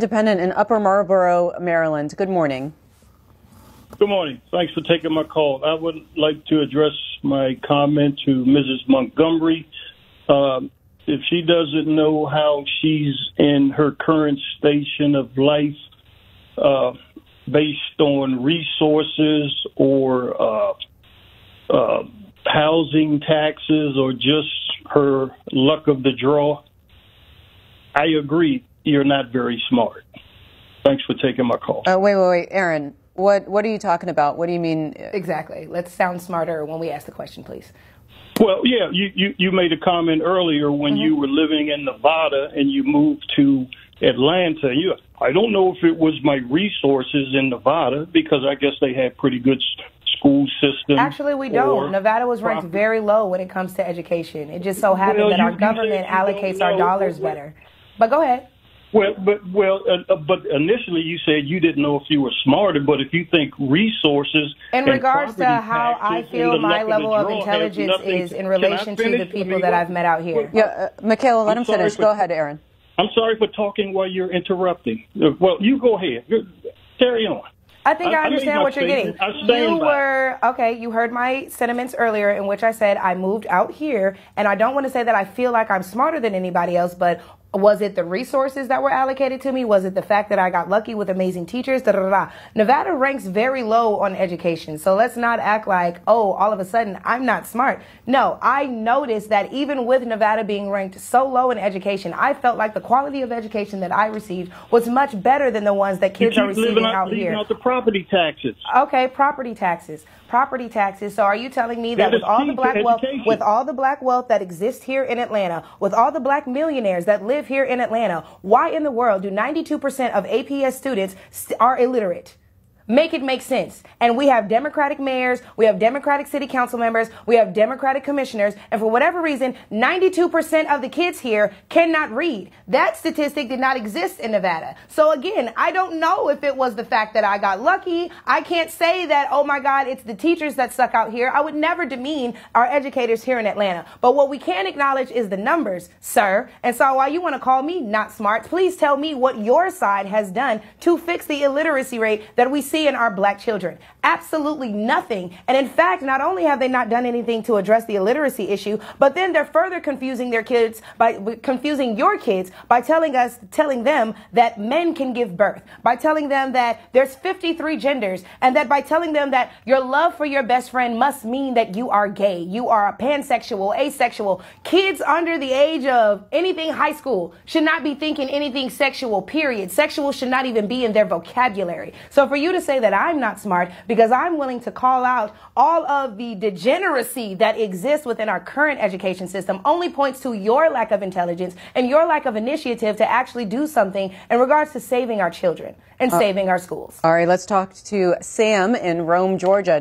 Independent in Upper Marlboro, Maryland. Good morning. Good morning. Thanks for taking my call. I would like to address my comment to Mrs. Montgomery. Um, if she doesn't know how she's in her current station of life, uh, based on resources or uh, uh, housing taxes or just her luck of the draw, I agree you're not very smart. Thanks for taking my call. Uh, wait, wait, wait, Aaron. What what are you talking about? What do you mean? Exactly. Let's sound smarter when we ask the question, please. Well, yeah, you, you, you made a comment earlier when mm-hmm. you were living in Nevada and you moved to Atlanta. You, I don't know if it was my resources in Nevada because I guess they had pretty good school system. Actually, we don't. Nevada was ranked very low when it comes to education. It just so happened well, that you, our government allocates our dollars better. But go ahead. Well, but well, uh, uh, but initially you said you didn't know if you were smarter. But if you think resources in regards to how I feel my level of, intelligence is in relation to the people that I've met out here. Yeah, uh, Michaelah, let I'm him finish. For, go ahead, Aaron. I'm sorry for talking while you're interrupting. Uh, well, you go ahead. Carry on. I think I, I understand what you're getting. You were okay. You heard my sentiments earlier, in which I said I moved out here, and I don't want to say that I feel like I'm smarter than anybody else, but was it the resources that were allocated to me? Was it the fact that I got lucky with amazing teachers? Da, da, da. Nevada ranks very low on education. So let's not act like, oh, all of a sudden I'm not smart. No, I noticed that even with Nevada being ranked so low in education, I felt like the quality of education that I received was much better than the ones that kids are receiving out, out here. Out the property taxes. Okay, property taxes. Property taxes. So are you telling me that, that with all the black wealth, with all the black wealth that exists here in Atlanta, with all the black millionaires that live here in Atlanta, why in the world do 92% of APS students are illiterate? Make it make sense. And we have Democratic mayors, we have Democratic city council members, we have Democratic commissioners, and for whatever reason, 92% of the kids here cannot read. That statistic did not exist in Nevada. So again, I don't know if it was the fact that I got lucky. I can't say that, oh my God, it's the teachers that suck out here. I would never demean our educators here in Atlanta. But what we can acknowledge is the numbers, sir. And so while you want to call me not smart, please tell me what your side has done to fix the illiteracy rate that we see see in our black children? Absolutely nothing. And in fact, not only have they not done anything to address the illiteracy issue, but then they're further confusing their kids by confusing your kids by telling us, telling them that men can give birth, by telling them that there's 53 genders, and that by telling them that your love for your best friend must mean that you are gay, you are a pansexual, asexual. Kids under the age of anything high school should not be thinking anything sexual, period. Sexual should not even be in their vocabulary. So for you to say that I'm not smart because I'm willing to call out all of the degeneracy that exists within our current education system only points to your lack of intelligence and your lack of initiative to actually do something in regards to saving our children and uh, saving our schools. All right, let's talk to Sam in Rome, Georgia.